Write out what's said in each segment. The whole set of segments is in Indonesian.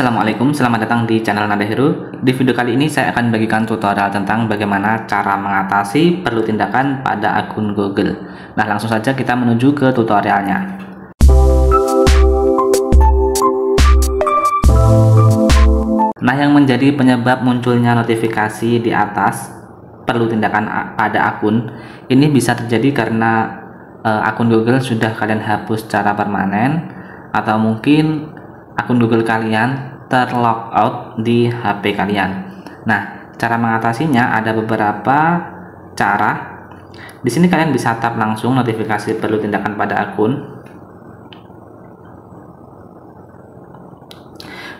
Assalamualaikum, selamat datang di channel Nada Hero. Di video kali ini saya akan bagikan tutorial tentang bagaimana cara mengatasi perlu tindakan pada akun Google. Nah, langsung saja kita menuju ke tutorialnya. Nah, yang menjadi penyebab munculnya notifikasi di atas perlu tindakan pada akun ini bisa terjadi karena uh, akun Google sudah kalian hapus secara permanen atau mungkin akun Google kalian terlogout di HP kalian. Nah, cara mengatasinya ada beberapa cara. Di sini kalian bisa tap langsung notifikasi perlu tindakan pada akun.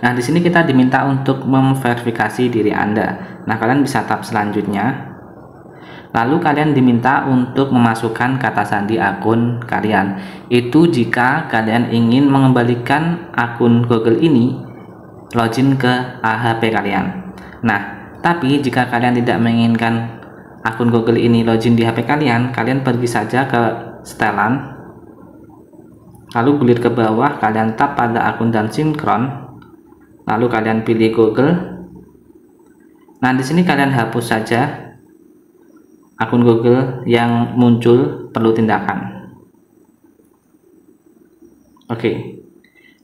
Nah, di sini kita diminta untuk memverifikasi diri Anda. Nah, kalian bisa tap selanjutnya. Lalu kalian diminta untuk memasukkan kata sandi akun kalian. Itu jika kalian ingin mengembalikan akun Google ini login ke AHP kalian. Nah, tapi jika kalian tidak menginginkan akun Google ini login di HP kalian, kalian pergi saja ke setelan. Lalu gulir ke bawah, kalian tap pada akun dan sinkron. Lalu kalian pilih Google. Nah, di sini kalian hapus saja akun Google yang muncul perlu tindakan. Oke.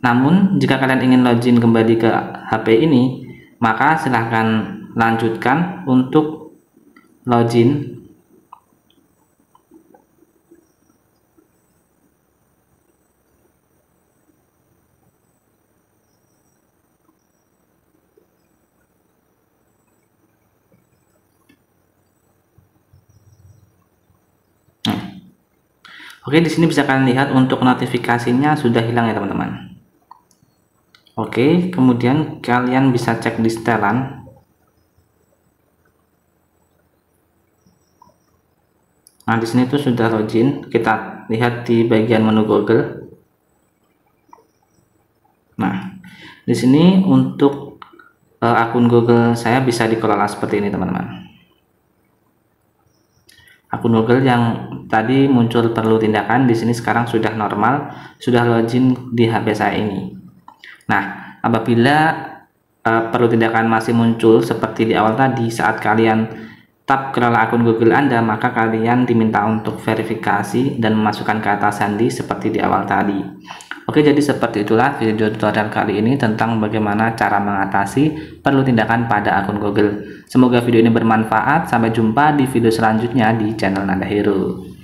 Namun, jika kalian ingin login kembali ke HP ini, maka silahkan lanjutkan untuk login Oke, di sini bisa kalian lihat untuk notifikasinya sudah hilang ya teman-teman. Oke, kemudian kalian bisa cek di setelan. Nah, di sini tuh sudah login. Kita lihat di bagian menu Google. Nah, di sini untuk uh, akun Google saya bisa dikelola seperti ini teman-teman akun Google yang tadi muncul perlu tindakan di sini sekarang sudah normal, sudah login di HP saya ini. Nah, apabila uh, perlu tindakan masih muncul seperti di awal tadi saat kalian tap kelola akun Google Anda, maka kalian diminta untuk verifikasi dan memasukkan kata sandi seperti di awal tadi. Oke, jadi seperti itulah video tutorial kali ini tentang bagaimana cara mengatasi perlu tindakan pada akun Google. Semoga video ini bermanfaat. Sampai jumpa di video selanjutnya di channel Nanda Hero.